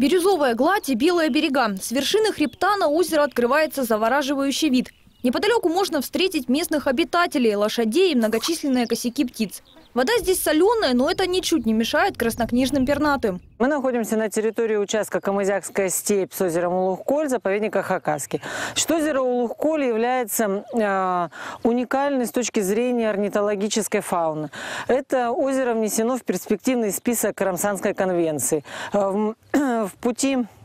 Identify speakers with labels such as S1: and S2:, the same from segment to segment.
S1: Бирюзовая гладь и белые берега. С вершины хребта на озеро открывается завораживающий вид. Неподалеку можно встретить местных обитателей, лошадей и многочисленные косяки птиц. Вода здесь соленая, но это ничуть не мешает краснокнижным пернатым.
S2: Мы находимся на территории участка Камызякская степь с озером Улухколь, заповедника Хакаски. Что озеро Улухколь является э, уникальной с точки зрения орнитологической фауны. Это озеро внесено в перспективный список Рамсанской конвенции. Э, в, в пути Э,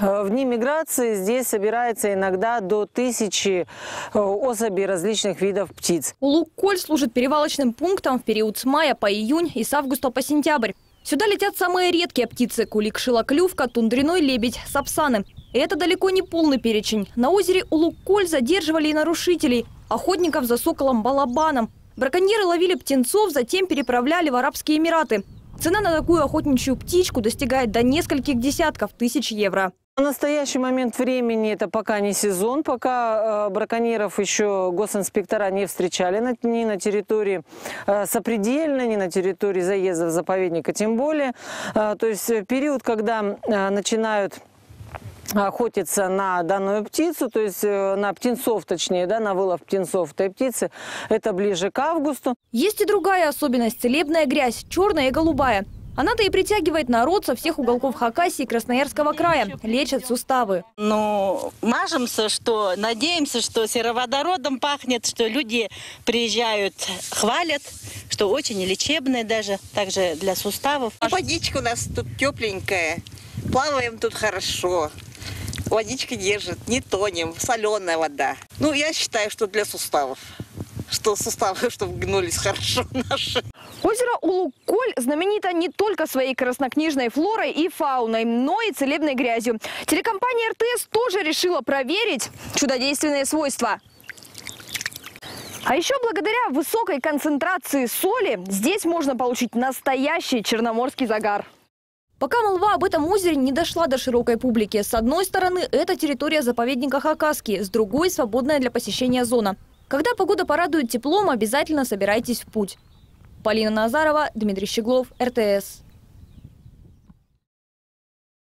S2: в дни миграции здесь собирается иногда до тысячи э, особей различных видов птиц.
S1: Улук-Коль служит перевалочным пунктом в период с мая по июнь и с августа по сентябрь. Сюда летят самые редкие птицы – кулик-шилоклювка, тундряной лебедь, сапсаны. И это далеко не полный перечень. На озере Улук-Коль задерживали и нарушителей – охотников за соколом-балабаном. Браконьеры ловили птенцов, затем переправляли в Арабские Эмираты. Цена на такую охотничью птичку достигает до нескольких десятков тысяч евро.
S2: В настоящий момент времени это пока не сезон, пока э, браконьеров еще госинспектора не встречали на, ни на территории э, сопредельной, ни на территории заездов заповедника тем более. Э, то есть период, когда начинают охотиться на данную птицу, то есть на птенцов, точнее, да, на вылов птенцов этой птицы, это ближе к августу.
S1: Есть и другая особенность – целебная грязь, черная и голубая. Она-то и притягивает народ со всех уголков Хакасии и Красноярского края. Лечат суставы.
S3: Ну, мажемся, что надеемся, что сероводородом пахнет, что люди приезжают, хвалят, что очень лечебное даже, также для суставов.
S4: Водичка у нас тут тепленькая, плаваем тут хорошо. Водичка держит, не тонем, соленая вода. Ну, я считаю, что для суставов что суставы, чтобы гнулись хорошо наши.
S1: Озеро Улуколь знаменито не только своей краснокнижной флорой и фауной, но и целебной грязью. Телекомпания РТС тоже решила проверить чудодейственные свойства. А еще благодаря высокой концентрации соли здесь можно получить настоящий черноморский загар. Пока молва об этом озере не дошла до широкой публики, с одной стороны, это территория заповедника Хакаски, с другой – свободная для посещения зона. Когда погода порадует теплом, обязательно собирайтесь в путь. Полина Назарова, Дмитрий Щеглов, РТС.